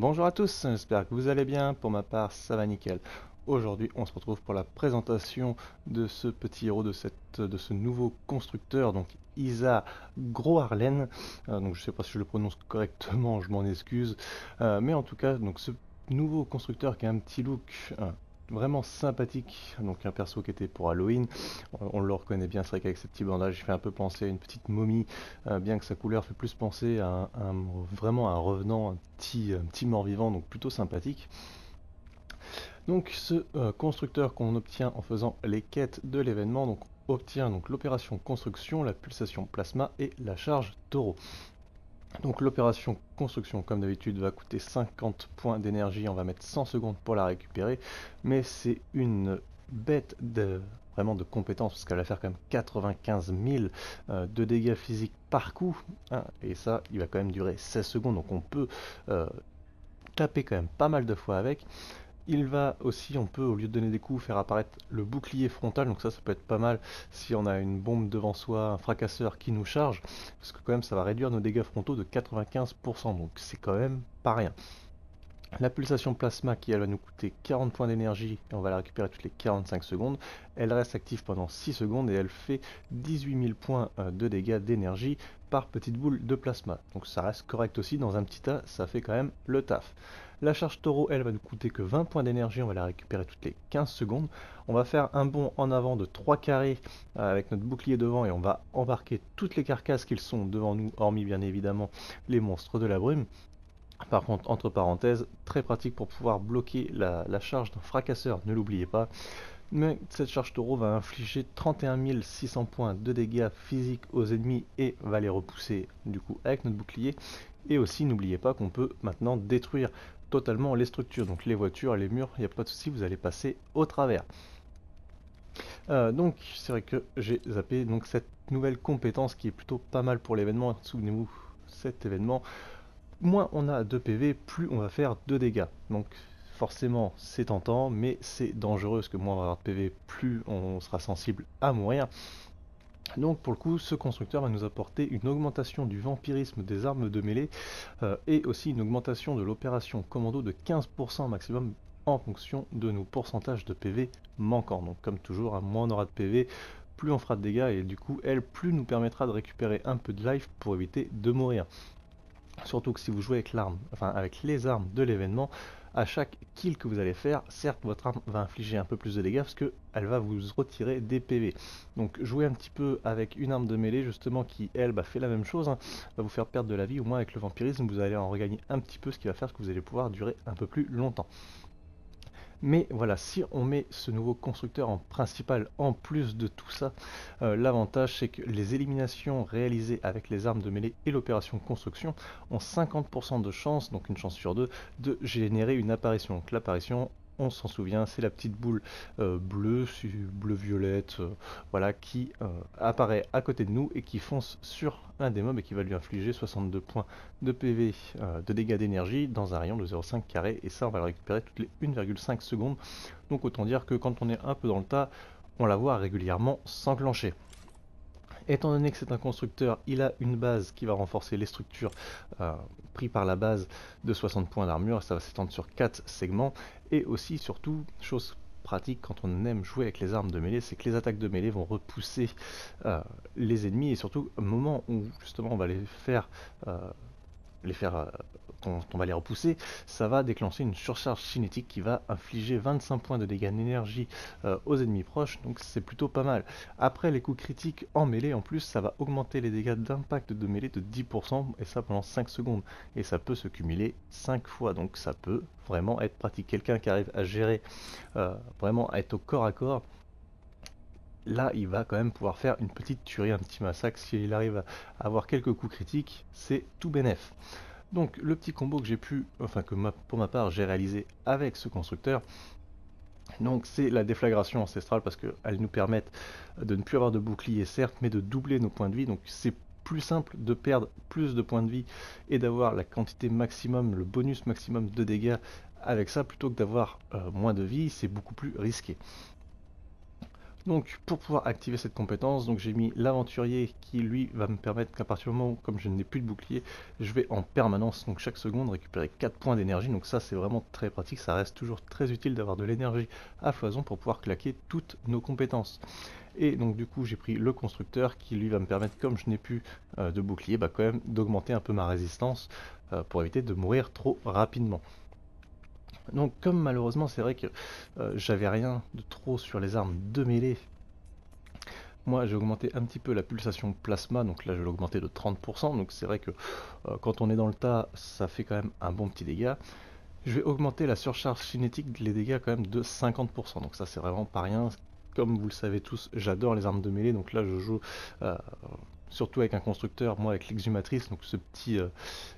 Bonjour à tous, j'espère que vous allez bien. Pour ma part, ça va nickel. Aujourd'hui, on se retrouve pour la présentation de ce petit héros, de, ce nouveau constructeur, donc Isa Groarlen. Euh, donc je ne sais pas si je le prononce correctement, je m'en excuse. Euh, mais en tout cas, donc ce nouveau constructeur qui a un petit look vraiment sympathique. Donc un perso qui était pour Halloween. On, le reconnaît bien, c'est vrai qu'avec ce petit bandage, il fait un peu penser à une petite momie, euh, bien que sa couleur fait plus penser à un, vraiment un revenant, un petit, mort-vivant, donc plutôt sympathique. Donc ce euh, constructeur qu'on obtient en faisant les quêtes de l'événement, donc obtient donc l'opération construction, la pulsation plasma et la charge taureau. Donc l'opération construction, comme d'habitude, va coûter 50 points d'énergie. On va mettre 100 secondes pour la récupérer. Mais c'est une bête vraiment de compétence parce qu'elle va faire quand même 95 000 euh, de dégâts physiques par coup. Hein. et ça, il va quand même durer 16 secondes. Donc on peut euh, taper quand même pas mal de fois avec. Il va aussi, on peut, au lieu de donner des coups, faire apparaître le bouclier frontal. Donc ça, ça peut être pas mal si on a une bombe devant soi, un fracasseur qui nous charge. Parce que quand même, ça va réduire nos dégâts frontaux de 95%. Donc c'est quand même pas rien. La pulsation plasma qui elle va nous coûter 40 points d'énergie et on va la récupérer toutes les 45 secondes. Elle reste active pendant 6 secondes et elle fait 18 000 points euh, de dégâts d'énergie par petite boule de plasma. Donc ça reste correct aussi dans un petit tas, ça fait quand même le taf. La charge taureau, elle, va nous coûter que 20 points d'énergie, on va la récupérer toutes les 15 secondes. On va faire un bond en avant de 3 carrés euh, avec notre bouclier devant et on va embarquer toutes les carcasses qu'ils sont devant nous, hormis bien évidemment les monstres de la brume. Par contre, entre parenthèses, très pratique pour pouvoir bloquer la, charge d'un fracasseur, ne l'oubliez pas. Mais cette charge taureau va infliger 31 600 points de dégâts physiques aux ennemis et va les repousser du coup avec notre bouclier. Et aussi n'oubliez pas qu'on peut maintenant détruire totalement les structures. Donc les voitures, les murs, il n'y a pas de souci, vous allez passer au travers. Euh, donc c'est vrai que j'ai zappé donc cette nouvelle compétence qui est plutôt pas mal pour l'événement. Souvenez-vous, cet événement, moins on a de PV, plus on va faire de dégâts. Donc forcément c'est tentant, mais c'est dangereux parce que moins on va avoir de PV, plus on sera sensible à mourir. Donc pour le coup, ce constructeur va nous apporter une augmentation du vampirisme des armes de mêlée euh, et aussi une augmentation de l'opération commando de 15% maximum en fonction de nos pourcentages de PV manquants. Donc comme toujours, à moins on aura de PV, plus on fera de dégâts et du coup, elle, plus nous permettra de récupérer un peu de life pour éviter de mourir. Surtout que si vous jouez avec l'arme, avec les armes de l'événement, à chaque kill que vous allez faire, certes votre arme va infliger un peu plus de dégâts parce qu'elle va vous retirer des PV. Donc jouez un petit peu avec une arme de mêlée justement qui elle bah, fait la même chose, hein. va vous faire perdre de la vie, au moins avec le vampirisme vous allez en regagner un petit peu ce qui va faire que vous allez pouvoir durer un peu plus longtemps. Mais voilà, si on met ce nouveau constructeur en principal en plus de tout ça, euh, l'avantage c'est que les éliminations réalisées avec les armes de mêlée et l'opération construction ont 50% de chance, donc une chance sur deux, de générer une apparition. Donc l'apparition, on s'en souvient, c'est la petite boule euh, bleue, bleu-violette, euh, voilà, qui euh, apparaît à côté de nous et qui fonce sur un des mobs et qui va lui infliger 62 points de PV de dégâts d'énergie dans un rayon de 0,5 carré. Et ça, on va le récupérer toutes les 1,5 secondes. Donc autant dire que quand on est un peu dans le tas, on la voit régulièrement s'enclencher. Étant donné que c'est un constructeur, il a une base qui va renforcer les structures euh, pris par la base de 60 points d'armure, ça va s'étendre sur 4 segments, et aussi surtout, chose pratique quand on aime jouer avec les armes de mêlée, c'est que les attaques de mêlée vont repousser euh, les ennemis, et surtout au moment où justement on va les faire euh, les faire, euh, on, va les repousser, ça va déclencher une surcharge cinétique qui va infliger 25 points de dégâts d'énergie euh, aux ennemis proches, donc c'est plutôt pas mal. Après les coups critiques en mêlée, en plus, ça va augmenter les dégâts d'impact de mêlée de 10%, et ça pendant 5 secondes. Et ça peut se cumuler 5 fois, donc ça peut vraiment être pratique. Quelqu'un qui arrive à gérer, euh, vraiment à être au corps à corps, là il va quand même pouvoir faire une petite tuerie, un petit massacre. S'il arrive à avoir quelques coups critiques, c'est tout bénef. Donc le petit combo que j'ai pu, enfin que pour ma part j'ai réalisé avec ce constructeur, donc c'est la déflagration ancestrale parce qu'elle nous permet de ne plus avoir de bouclier certes, mais de doubler nos points de vie. Donc c'est plus simple de perdre plus de points de vie et d'avoir la quantité maximum, le bonus maximum de dégâts avec ça plutôt que d'avoir euh, moins de vie, c'est beaucoup plus risqué. Donc pour pouvoir activer cette compétence, j'ai mis l'aventurier qui lui va me permettre qu'à partir du moment où comme je n'ai plus de bouclier, je vais en permanence, donc chaque seconde, récupérer 4 points d'énergie. Donc ça c'est vraiment très pratique, ça reste toujours très utile d'avoir de l'énergie à foison pour pouvoir claquer toutes nos compétences. Et donc du coup j'ai pris le constructeur qui lui va me permettre, comme je n'ai plus euh, de bouclier, bah, quand même d'augmenter un peu ma résistance euh, pour éviter de mourir trop rapidement. Donc comme malheureusement c'est vrai que euh, j'avais rien de trop sur les armes de mêlée, moi j'ai augmenté un petit peu la pulsation plasma, donc là je l'ai augmenté de 30%, donc c'est vrai que euh, quand on est dans le tas ça fait quand même un bon petit dégât. Je vais augmenter la surcharge cinétique, les dégâts quand même de 50%, donc ça c'est vraiment pas rien. Comme vous le savez tous, j'adore les armes de mêlée, donc là je joue euh, surtout avec un constructeur, moi avec l'exhumatrice, donc ce petit, euh,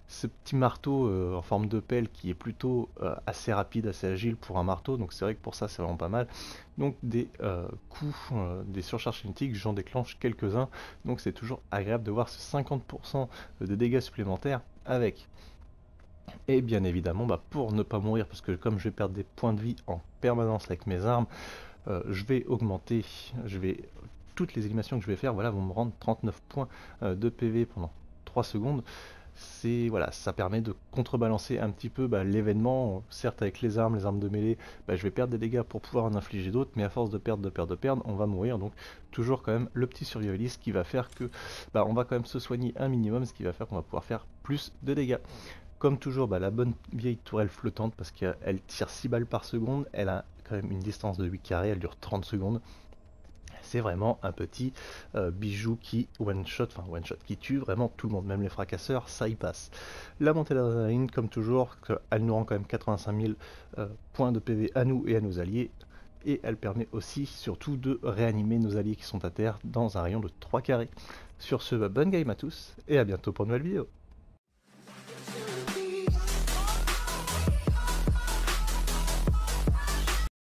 ce petit marteau euh, en forme de pelle qui est plutôt euh, assez rapide, assez agile pour un marteau, donc c'est vrai que pour ça c'est vraiment pas mal. Donc des coups, des surcharges cinétiques, j'en déclenche quelques-uns, donc c'est toujours agréable de voir ce 50% de dégâts supplémentaires avec. Et bien évidemment, bah, pour ne pas mourir, parce que comme je vais perdre des points de vie en permanence avec mes armes, je vais augmenter, je vais toutes les animations que je vais faire voilà, vont me rendre 39 points euh, de PV pendant 3 secondes. C'est voilà, ça permet de contrebalancer un petit peu bah, l'événement. Certes, avec les armes, les armes de mêlée, bah, je vais perdre des dégâts pour pouvoir en infliger d'autres, mais à force de perdre, de perdre, de perdre, on va mourir. Donc, toujours quand même le petit survivaliste qui va faire que bah, on va quand même se soigner un minimum, ce qui va faire qu'on va pouvoir faire plus de dégâts. Comme toujours, la bonne vieille tourelle flottante, parce qu'elle tire 6 balles par seconde, elle a quand même une distance de 8 carrés, elle dure 30 secondes c'est vraiment un petit euh, bijou qui one shot, enfin one shot, qui tue vraiment tout le monde, même les fracasseurs, ça y passe. La montée d'adrénaline, comme toujours, elle nous rend quand même 85 000 euh, points de PV à nous et à nos alliés. Et elle permet aussi surtout de réanimer nos alliés qui sont à terre dans un rayon de 3 carrés. Sur ce, bonne game à tous et à bientôt pour une nouvelle vidéo.